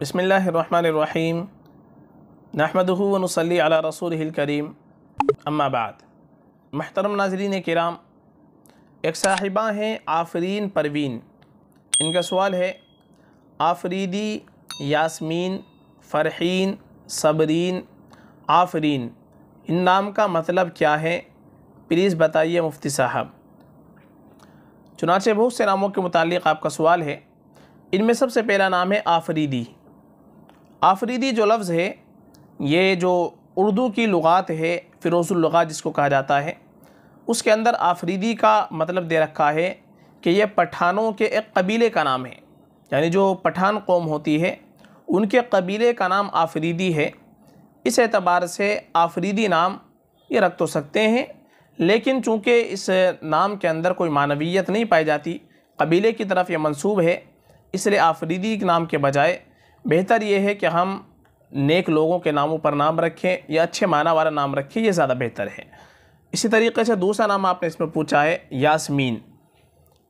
बसमीम नहमदनसली अला रसूल करीम। अम्माबाद महतरम नाजरीन कराम, एक साहिबा हैं आफरीन परवीन। इनका सवाल है, आफरीदी यासमीन, फ़रहीन, सबरीन, आफरीन, इन नाम का मतलब क्या है? प्लीज़ बताइए मुफ्ती साहब। चुनाचे बहुत से नामों के मुतालिक आपका सवाल है। इनमें सबसे पहला नाम है आफरीदी। आफरीदी जो लफ्ज़ है, ये जो उर्दू की लुगात है फ़िरोज़ुल्लुगात जिसको कहा जाता है, उसके अंदर आफरीदी का मतलब दे रखा है कि यह पठानों के एक कबीले का नाम है। यानी जो पठान कौम होती है, उनके कबीले का नाम आफरीदी है। इस एतबार से आफरीदी नाम ये रख तो सकते हैं, लेकिन चूँकि इस नाम के अंदर कोई मानवीयत नहीं पाई जाती, कबीले की तरफ़ ये मंसूब है, इसलिए आफरीदी नाम के बजाय बेहतर ये है कि हम नेक लोगों के नामों पर नाम रखें या अच्छे माना वाला नाम रखें, ये ज़्यादा बेहतर है। इसी तरीके से दूसरा नाम आपने इसमें पूछा है, यासमीन।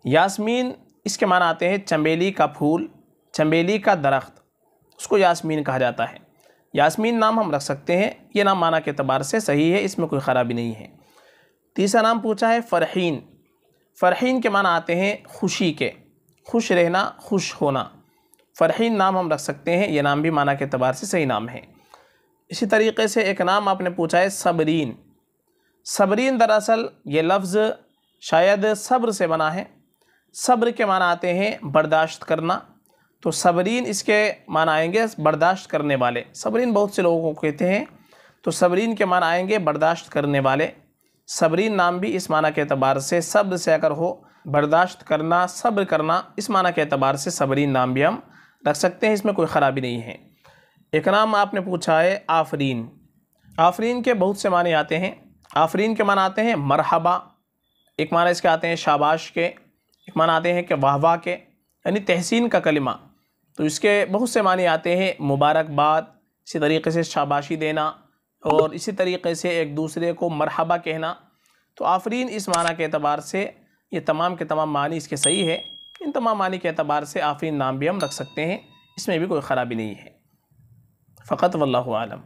यासमीन, इसके माना आते हैं चमेली का फूल, चमेली का दरख्त, उसको यासमीन कहा जाता है। यासमीन नाम हम रख सकते हैं, ये नाम माना के अतबार से सही है, इसमें कोई ख़राबी नहीं है। तीसरा नाम पूछा है फ़रहीन। फ़रहीन के माना आते हैं खुशी के, खुश रहना, खुश होना। फ़रहीन नाम हम रख सकते हैं, ये नाम भी माना के अतबार से सही नाम है। इसी तरीके से एक नाम आपने पूछा है, सबरीन। सबरीन दरअसल ये लफ्ज़ शायद सब्र से बना है। सब्र के माना आते हैं बर्दाश्त करना। तो सबरीन इसके माना आएँगे बर्दाश्त करने वाले। सबरीन बहुत से लोगों को कहते हैं तो सबरीन के माना आएँगे बर्दाश्त करने वाले। सबरीन नाम भी इस माना के अतबार से सब्र से अगर हो, बर्दाश्त करना, सब्र करना, इस माना के अतबार से सबरीन नाम भी हम रख सकते हैं, इसमें कोई ख़राबी नहीं है। एक नाम आपने पूछा है, आफरीन। आफरीन के बहुत से माने आते हैं। आफरीन के मान आते हैं मरहबा। एक माना इसके आते हैं शाबाश के। एक मान आते हैं कि वाह वाह के। यानी तहसीन का कलिमा। तो इसके बहुत से माने आते हैं, मुबारकबाद, इसी तरीके से शाबाशी देना और इसी तरीके से एक दूसरे को मरहबा कहना। तो आफरीन इस माना के अतबार से ये तमाम के तमाम मानी इसके सही है। इन तमाम मानी के अतबार से आफरीन नाम भी हम रख सकते हैं, इसमें भी कोई ख़राबी नहीं है। फ़कत वल्लम